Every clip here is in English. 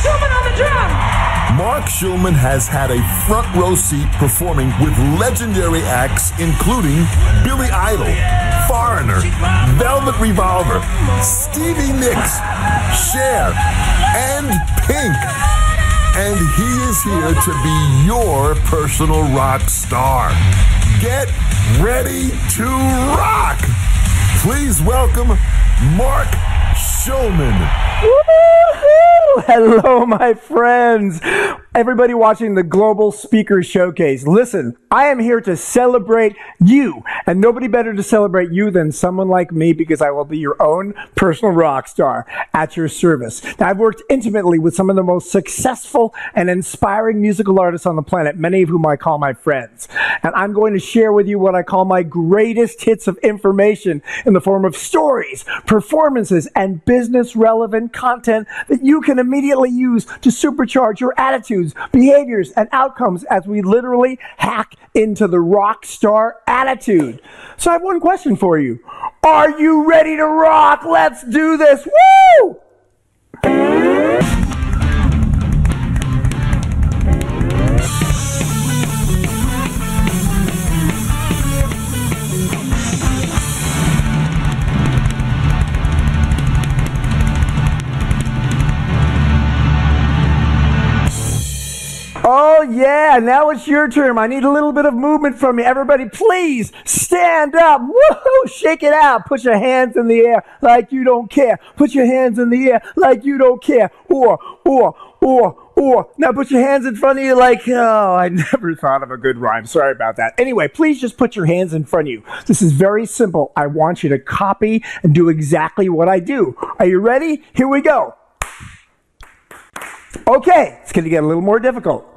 Schulman on the drum. Mark Schulman has had a front row seat performing with legendary acts including Billy Idol, Foreigner, Velvet Revolver, Stevie Nicks, Cher, and Pink. And he is here to be your personal rock star. Get ready to rock! Please welcome Mark Schulman. Hello, my friends. Everybody watching the Global Speaker Showcase. Listen, I am here to celebrate you, and nobody better to celebrate you than someone like me because I will be your own personal rock star at your service. Now, I've worked intimately with some of the most successful and inspiring musical artists on the planet, many of whom I call my friends. And I'm going to share with you what I call my greatest hits of information in the form of stories, performances, and business relevant content that you can immediately use to supercharge your attitudes, behaviors, and outcomes as we literally hack into the rock star attitude. So I have one question for you. Are you ready to rock? Let's do this. Woo! Yeah. Now it's your turn. I need a little bit of movement from you. Everybody, please stand up. Woohoo! Shake it out. Put your hands in the air like you don't care. Put your hands in the air like you don't care. Or, or, or, or. Now put your hands in front of you like, oh, I never thought of a good rhyme. Sorry about that. Anyway, please just put your hands in front of you. This is very simple. I want you to copy and do exactly what I do. Are you ready? Here we go. Okay, it's going to get a little more difficult.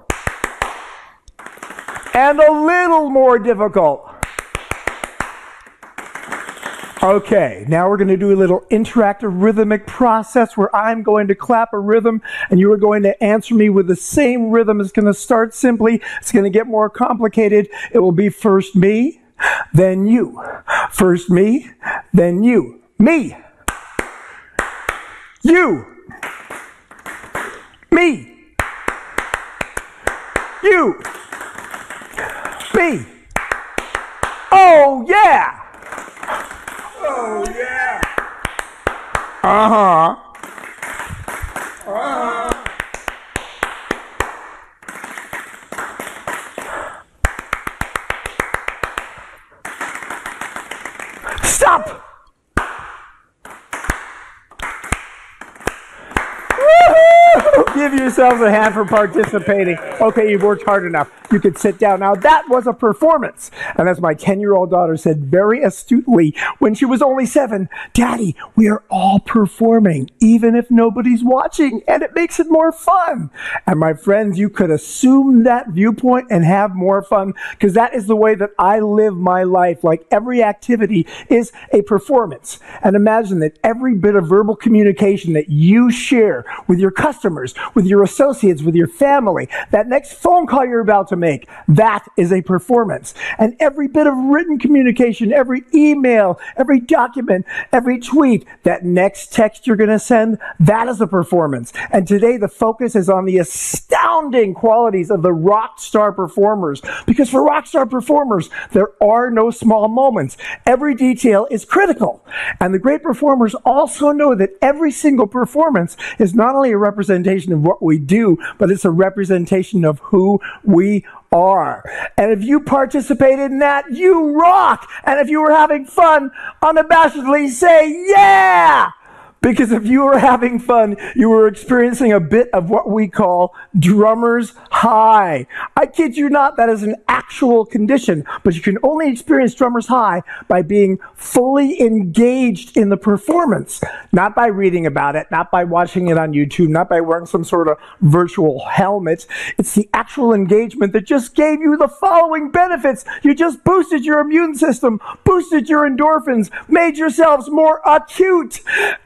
And a little more difficult. Okay, now we're going to do a little interactive rhythmic process where I'm going to clap a rhythm and you are going to answer me with the same rhythm. It's going to start simply, it's going to get more complicated. It will be first me, then you. First me, then you. Me. You. Me. You. Me. Oh, yeah. Oh, yeah. Uh huh. Uh huh. Stop! Give yourselves a hand for participating. Okay, you've worked hard enough. You could sit down. Now, that was a performance. And as my 10 year old daughter said very astutely when she was only seven, Daddy, we are all performing, even if nobody's watching, and it makes it more fun. And my friends, you could assume that viewpoint and have more fun because that is the way that I live my life. Like every activity is a performance. And imagine that every bit of verbal communication that you share with your customers, with your associates, with your family, that next phone call you're about to make, that is a performance. And every bit of written communication, every email, every document, every tweet, that next text you're going to send, that is a performance. And today the focus is on the astounding qualities of the rock star performers. Because for rock star performers, there are no small moments. Every detail is critical. And the great performers also know that every single performance is not only a representation of what we do, but it's a representation of who we are. And if you participated in that, you rock. And if you were having fun, unabashedly say, yeah! Because if you were having fun, you were experiencing a bit of what we call drummer's high. I kid you not, that is an actual condition, but you can only experience drummer's high by being fully engaged in the performance, not by reading about it, not by watching it on YouTube, not by wearing some sort of virtual helmet. It's the actual engagement that just gave you the following benefits. You just boosted your immune system, boosted your endorphins, made yourselves more acute.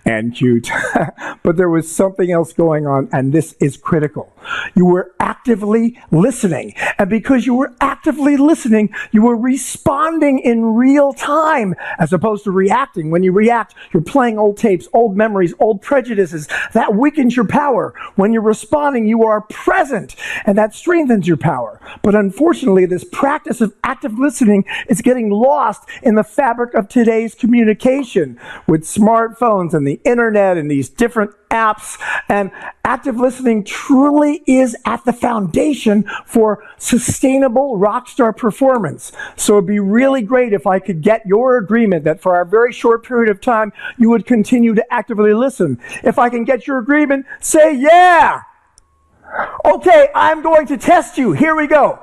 And cute. but there was something else going on, and this is critical. You were actively listening. And because you were actively listening, you were responding in real time as opposed to reacting. When you react, you're playing old tapes, old memories, old prejudices. That weakens your power. When you're responding, you are present, and that strengthens your power. But unfortunately, this practice of active listening is getting lost in the fabric of today's communication with smartphones and the internet and these different apps. And active listening truly is at the foundation for sustainable rock star performance. So it'd be really great if I could get your agreement that for a very short period of time, you would continue to actively listen. If I can get your agreement, say yeah. Okay, I'm going to test you. Here we go.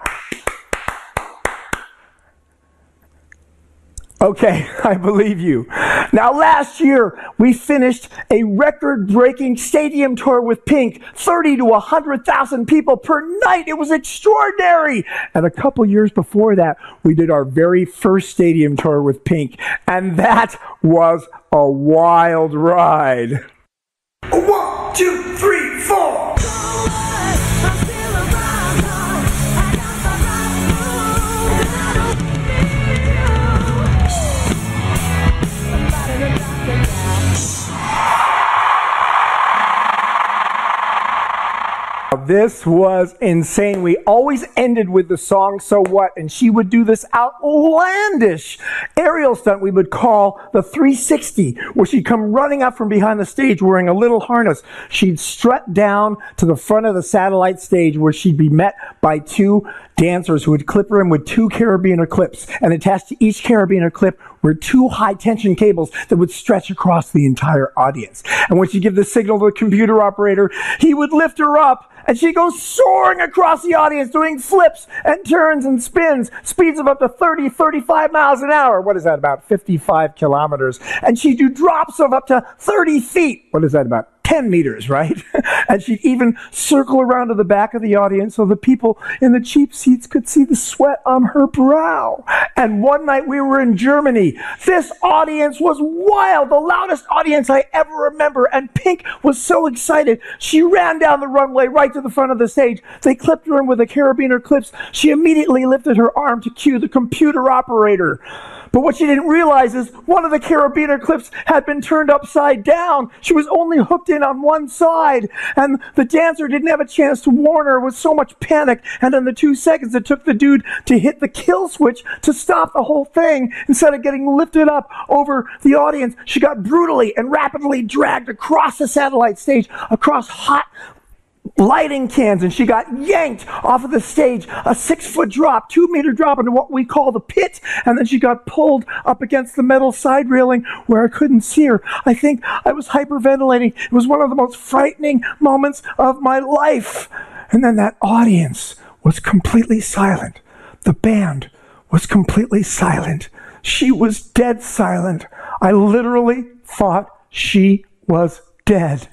Okay, I believe you. Now, last year, we finished a record breaking stadium tour with Pink 30 to 100,000 people per night. It was extraordinary. And a couple years before that, we did our very first stadium tour with Pink. And that was a wild ride. One, two, three, four. This was insane. We always ended with the song So What, and she would do this outlandish aerial stunt we would call the 360, where she'd come running up from behind the stage wearing a little harness. She'd strut down to the front of the satellite stage where she'd be met by two dancers who would clip her in with two carabiner clips, and attached to each carabiner clip were two high tension cables that would stretch across the entire audience. And when she give the signal to the computer operator, he would lift her up and she goes soaring across the audience doing flips and turns and spins, speeds of up to 30, 35 miles an hour. What is that, about 55 kilometers? And she'd do drops of up to 30 feet. What is that, about 10 meters, right? and she'd even circle around to the back of the audience so the people in the cheap seats could see the sweat on her brow. And one night we were in Germany. This audience was wild, the loudest audience I ever remember. And Pink was so excited. She ran down the runway right to the front of the stage. They clipped her in with a carabiner clips. She immediately lifted her arm to cue the computer operator. But what she didn't realize is one of the carabiner clips had been turned upside down. She was only hooked in on one side. And the dancer didn't have a chance to warn her with so much panic. And in the two seconds it took the dude to hit the kill switch to stop the whole thing, instead of getting lifted up over the audience, she got brutally and rapidly dragged across the satellite stage, across hot lighting cans and she got yanked off of the stage, a six foot drop, two meter drop into what we call the pit. And then she got pulled up against the metal side railing where I couldn't see her. I think I was hyperventilating. It was one of the most frightening moments of my life. And then that audience was completely silent. The band was completely silent. She was dead silent. I literally thought she was dead.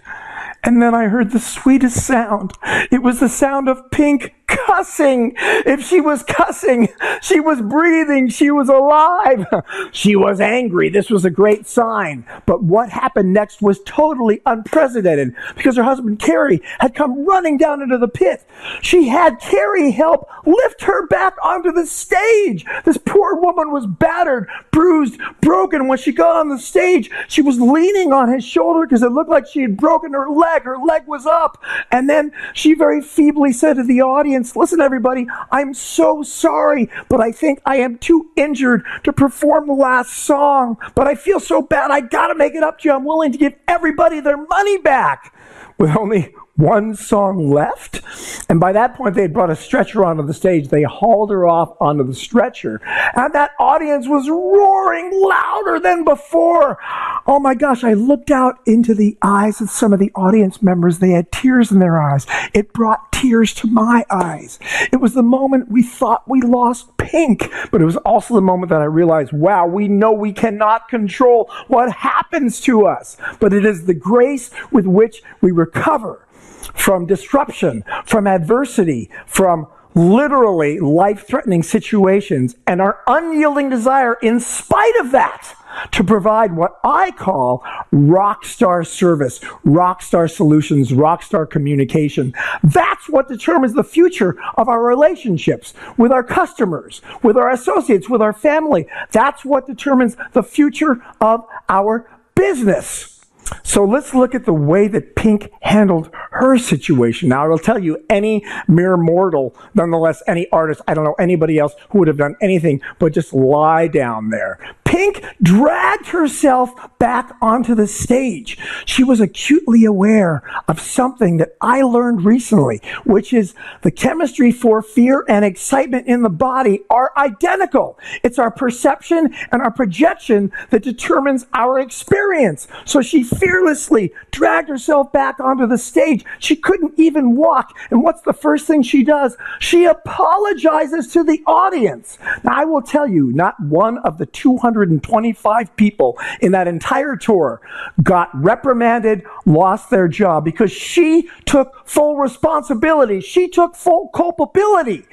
And then I heard the sweetest sound. It was the sound of Pink cussing. If she was cussing, she was breathing, she was alive. She was angry. This was a great sign. But what happened next was totally unprecedented because her husband, Carey, had come running down into the pit. She had Carey help lift her back onto the stage. This poor woman was battered, bruised, broken. When she got on the stage, she was leaning on his shoulder because it looked like she had broken her leg. Her leg was up. And then she very feebly said to the audience, listen, everybody, I'm so sorry, but I think I am too injured to perform the last song. But I feel so bad, I gotta make it up to you. I'm willing to give everybody their money back. With only one song left. And by that point, they had brought a stretcher onto the stage. They hauled her off onto the stretcher. And that audience was roaring louder than before. Oh my gosh, I looked out into the eyes of some of the audience members. They had tears in their eyes. It brought tears to my eyes. It was the moment we thought we lost Pink, but it was also the moment that I realized, wow, we know we cannot control what happens to us, but it is the grace with which we recover from disruption, from adversity, from literally life threatening situations, and our unyielding desire, in spite of that, to provide what I call rock star service, rock star solutions, rock star communication. That's what determines the future of our relationships with our customers, with our associates, with our family. That's what determines the future of our business. So let's look at the way that Pink handled her situation. Now, I will tell you, any mere mortal, nonetheless, any artist, I don't know anybody else who would have done anything but just lie down there. Pink dragged herself back onto the stage. She was acutely aware of something that I learned recently, which is the chemistry for fear and excitement in the body are identical. It's our perception and our projection that determines our experience. So she fearlessly dragged herself back onto the stage. She couldn't even walk. And what's the first thing she does? She apologizes to the audience. Now, I will tell you, not one of the 225 people in that entire tour got reprimanded, lost their job because she took full responsibility. She took full culpability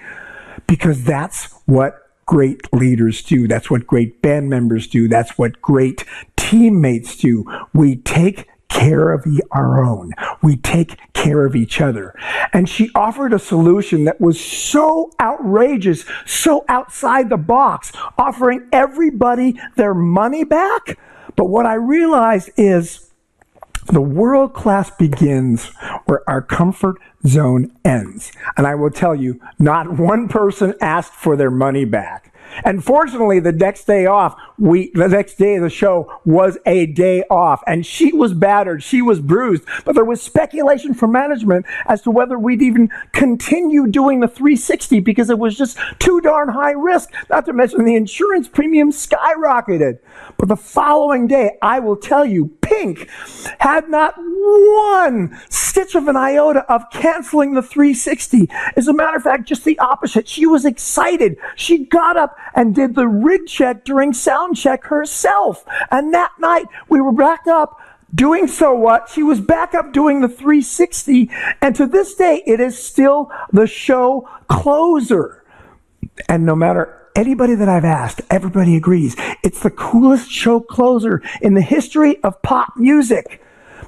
because that's what great leaders do. That's what great band members do. That's what great teammates do. We take care of our own. We take care of each other. And she offered a solution that was so outrageous, so outside the box, offering everybody their money back. But what I realized is the world class begins where our comfort zone ends. And I will tell you, not one person asked for their money back. And fortunately, the next day off, we, the next day of the show was a day off and she was battered. She was bruised, but there was speculation from management as to whether we'd even continue doing the 360 because it was just too darn high risk. Not to mention the insurance premium skyrocketed. But the following day, I will tell you, Pink had not one stitch of an iota of canceling the 360. As a matter of fact, just the opposite. She was excited. She got up and did the rig check during sound check herself. And that night, we were back up doing so what? She was back up doing the 360. And to this day, it is still the show closer. And no matter anybody that I've asked, everybody agrees. It's the coolest show closer in the history of pop music.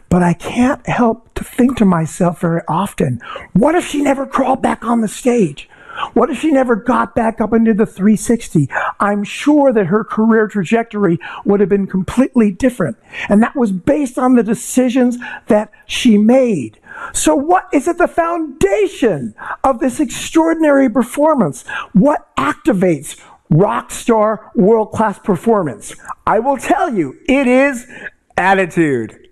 But I can't help to think to myself very often, what if she never crawled back on the stage? What if she never got back up into the 360? I'm sure that her career trajectory would have been completely different. And that was based on the decisions that she made. So, what is at the foundation of this extraordinary performance? What activates rock star world class performance? I will tell you, it is attitude.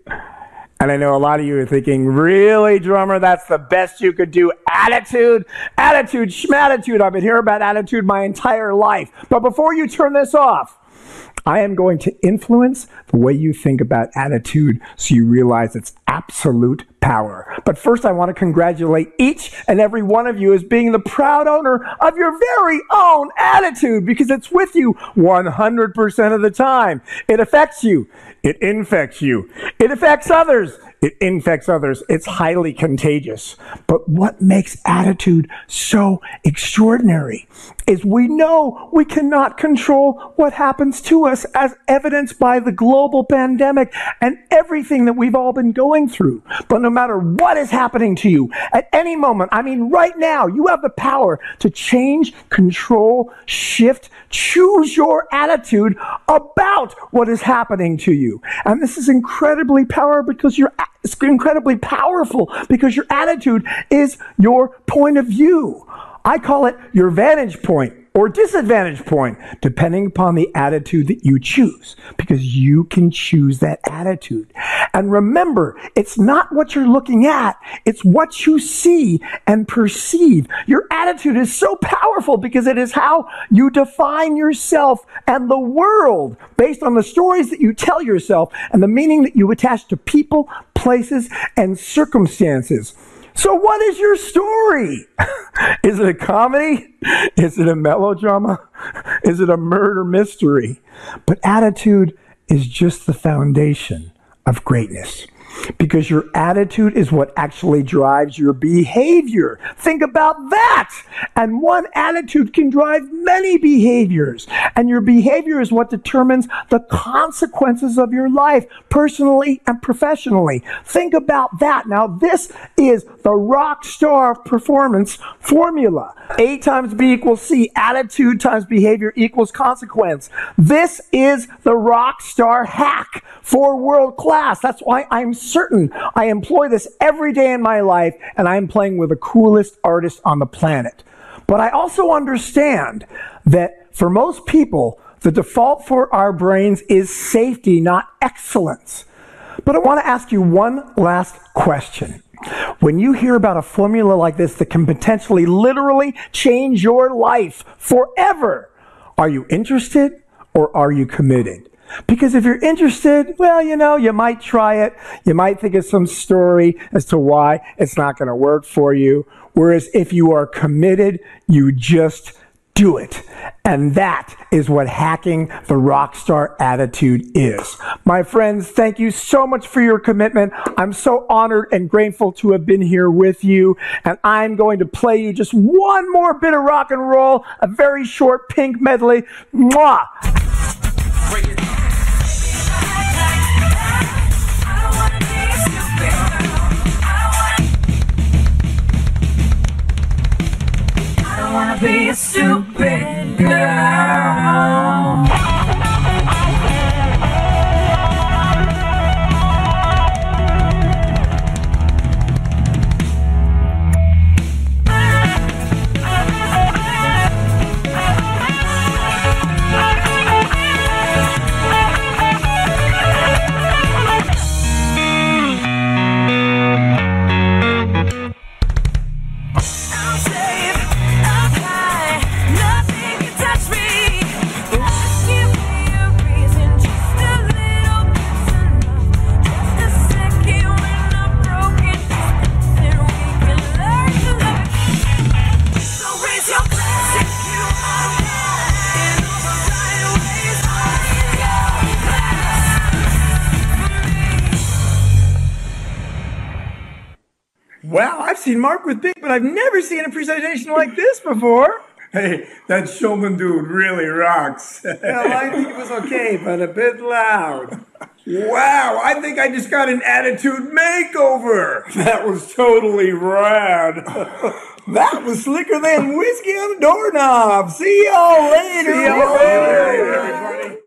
And I know a lot of you are thinking, really, drummer, that's the best you could do. Attitude, attitude, schmatitude. I've been hearing about attitude my entire life. But before you turn this off, I am going to influence the way you think about attitude so you realize its absolute power. But first, I want to congratulate each and every one of you as being the proud owner of your very own attitude because it's with you 100% of the time. It affects you. It infects you. It affects others. It infects others. It's highly contagious. But what makes attitude so extraordinary is we know we cannot control what happens to us as evidenced by the global pandemic and everything that we've all been going through. But no matter what is happening to you at any moment, I mean, right now, you have the power to change, control, shift, choose your attitude about what is happening to you. And this is incredibly powerful because you're incredibly powerful because your attitude is your point of view. I call it your vantage point or disadvantage point, depending upon the attitude that you choose, because you can choose that attitude. And remember, it's not what you're looking at, it's what you see and perceive. Your attitude is so powerful because it is how you define yourself and the world based on the stories that you tell yourself and the meaning that you attach to people, places, and circumstances. So, what is your story? is it a comedy? Is it a melodrama? Is it a murder mystery? But attitude is just the foundation of greatness. because your attitude is what actually drives your behavior. Think about that. And one attitude can drive many behaviors. And your behavior is what determines the consequences of your life, personally and professionally. Think about that. Now, this is the rock star performance formula. A times B equals C. Attitude times behavior equals consequence. This is the rock star hack for world class. That's why I'm certain I employ this every day in my life and I'm playing with the coolest artist on the planet. But I also understand that for most people, the default for our brains is safety, not excellence. But I want to ask you one last question. When you hear about a formula like this that can potentially literally change your life forever, are you interested or are you committed? Because if you're interested, well, you know, you might try it. You might think of some story as to why it's not going to work for you. Whereas if you are committed, you just do it. And that is what hacking the rockstar attitude is. My friends, thank you so much for your commitment. I'm so honored and grateful to have been here with you. And I'm going to play you just one more bit of rock and roll, a very short pink medley. Mwah! Be a stupid girl. Wow, I've seen Mark with Pink, but I've never seen a presentation like this before. Hey, that showman dude really rocks. Well, I think it was okay, but a bit loud. wow, I think I just got an attitude makeover. That was totally rad. that was slicker than whiskey on a doorknob. See y'all later. See y'all later, everybody.